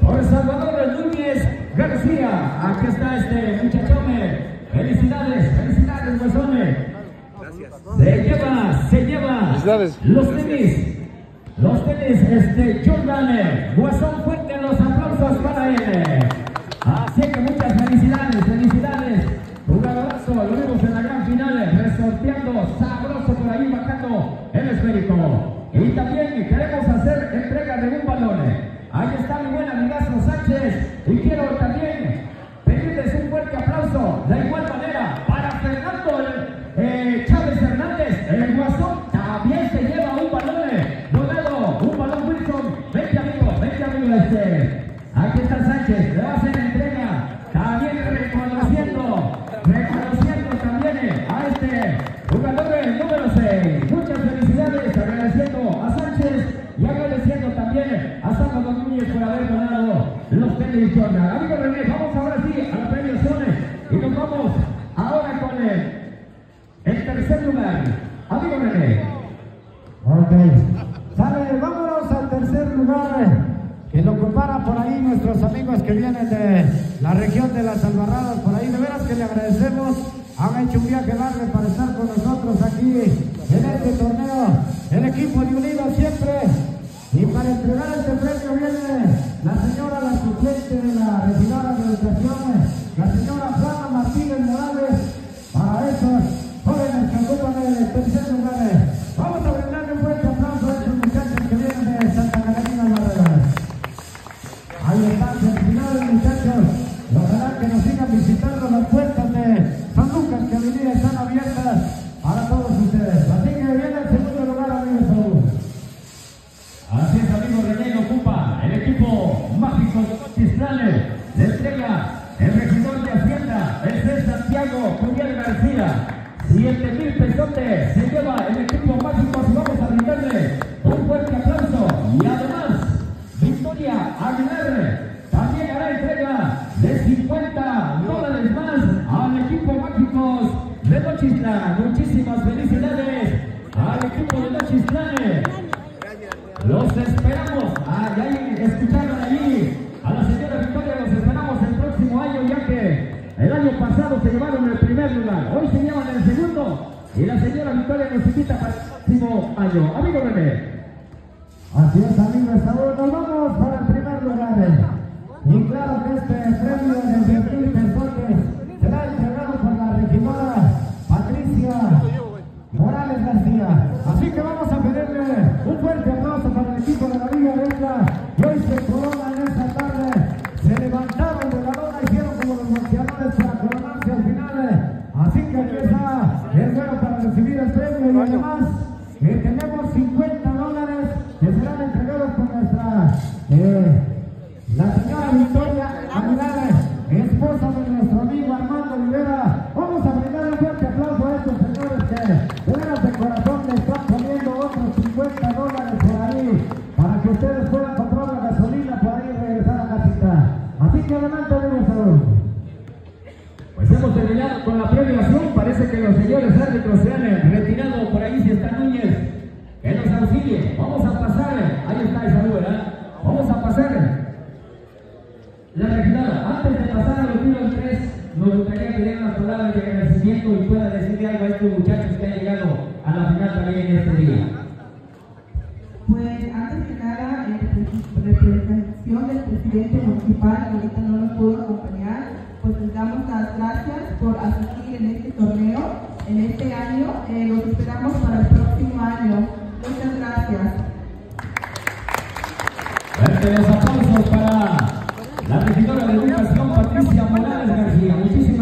por Salvador Núñez García. Aquí está este muchachome. Felicidades, felicidades, guasone. Se lleva, se lleva. Los tenis. Los tenis, este Jordan. Eh, Guasón fuerte los aplausos para él. Eh. Así que muchas felicidades, felicidades. Jugadorazo, lo vemos en la gran final, eh, resorteando, sabroso por ahí, bajando el esférico. Y también Y quiero también pedirles un fuerte aplauso. De igual manera, para Fernando eh, Chávez Hernández, el Guasón también se lleva un balón eh, donado, un balón Wilson. Vente amigo, vente amigo este. Amigo René, vamos ahora sí a las premiaciones y nos vamos ahora con el, tercer lugar. Amigo René. Ok. Sale, vámonos al tercer lugar. Que lo compara por ahí nuestros amigos que vienen de la región de las Albarradas. Por ahí, de veras que le agradecemos. Han hecho un viaje largo para estar con nosotros aquí en este torneo. El equipo de Unido siempre. Y para entregar este premio viene la señora, la suplente de la regidora de educación, 7 mil pesotes se lleva el equipo máximo, y vamos a brindarle un fuerte aplauso. Y además Victoria Aguilar también hará entrega de 50 dólares más al equipo máximos de Nochistlán, muchísimas felicidades al equipo de Nochistlán, los esperamos. El año pasado se llevaron el primer lugar. Hoy se llevan el segundo. Y la señora Victoria nos invita para el próximo año. Amigo René. Así es, amigos, Saúl, nos vamos para el primer lugar. Y claro que este premio de 10 además eh, tenemos 50 dólares que serán entregados por nuestra eh, la señora Victoria Aguilar, esposa de nuestro amigo Armando Rivera. Vamos a brindar un fuerte aplauso a estos señores que de veras de corazón le están poniendo otros 50 dólares por ahí para que ustedes puedan comprar la gasolina por ahí y regresar a casita. Así que adelante. Pues hemos terminado con la premiación. Parece que los señores árbitros se han eh, retirado por ahí. Si está Núñez, que nos auxilie. Vamos a pasar. Ahí está esa ¿verdad? Vamos a pasar. La regidora, antes de pasar a los tiros 3, nos gustaría que den unas palabras de agradecimiento y pueda decirle algo a estos muchachos que han llegado a la final también en este día. Pues antes que nada, en representación del presidente municipal, que ahorita no nos pudo acompañar, pues les damos las gracias por asistir en este torneo, en este año. Eh, los esperamos para el próximo año. Muchas gracias. Fuerte los aplausos para la regidora de educación Patricia Morales García. Muchísimas.